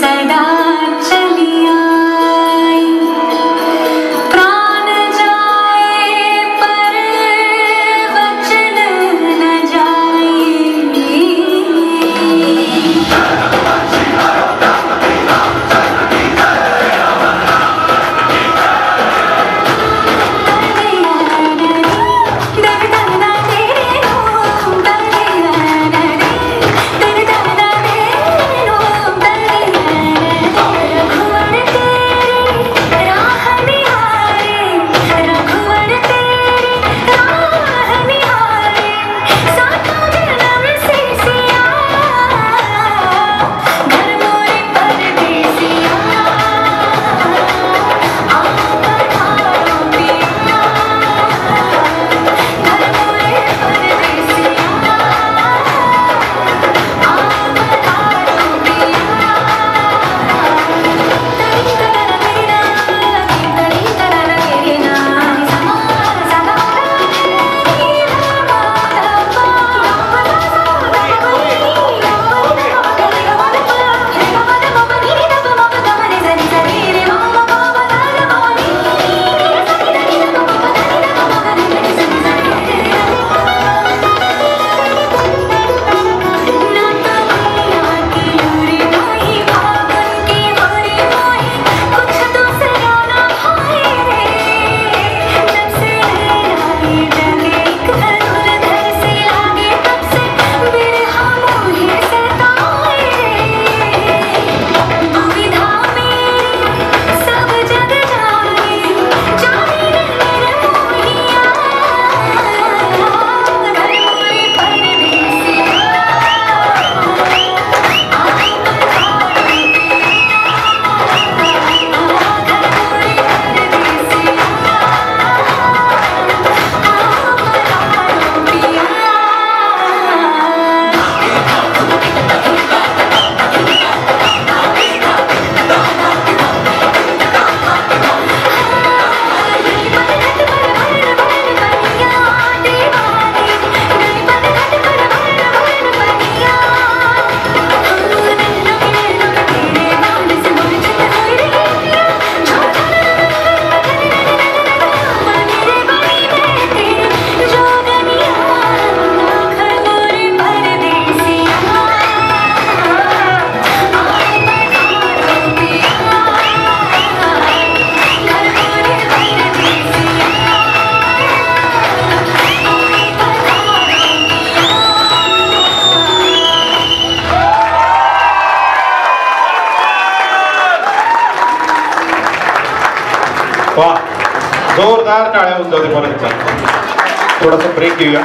在那。वा जोरदार टाळ्या होऊन जाते परत थोडासा ब्रेक घेऊया.